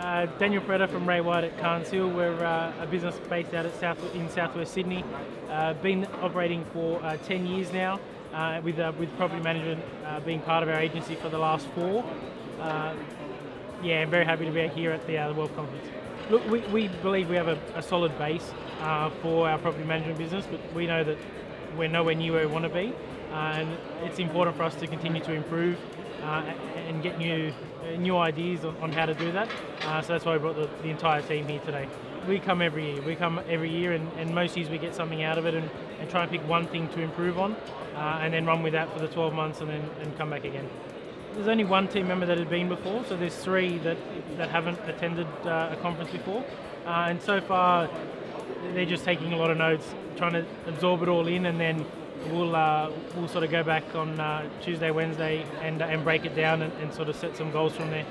Uh, Daniel Piredda from Ray White at Carnes Hill. We're uh, a business based out at South in Southwest Sydney. Uh, been operating for uh, 10 years now, uh, with uh, with property management being part of our agency for the last four. Yeah, I'm very happy to be here at the uh, World Conference. Look, we, we believe we have a, a solid base for our property management business, but we know that we're nowhere near where we want to be, and it's important for us to continue to improve uh, and get new new ideas on, on how to do that. Uh, so that's why we brought the, the entire team here today. We come every year. We come every year, and, and most years we get something out of it, and, and try and pick one thing to improve on, uh, and then run with that for the 12 months, and then and come back again. There's only one team member that had been before, so there's three that, that haven't attended uh, a conference before. Uh, and so far, they're just taking a lot of notes, trying to absorb it all in, and then we'll uh, we'll sort of go back on uh, Tuesday, Wednesday, and and break it down and, and sort of set some goals from there.